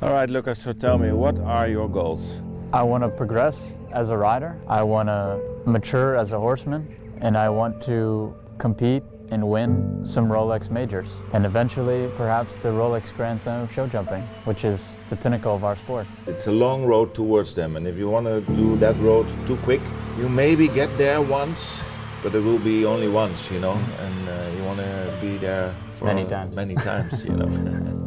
All right, Lucas, so tell me, what are your goals? I want to progress as a rider. I want to mature as a horseman. And I want to compete and win some Rolex majors. And eventually, perhaps the Rolex Grand Slam of show jumping, which is the pinnacle of our sport. It's a long road towards them. And if you want to do that road too quick, you maybe get there once, but it will be only once, you know. And uh, you want to be there for Many times. Many times, you know.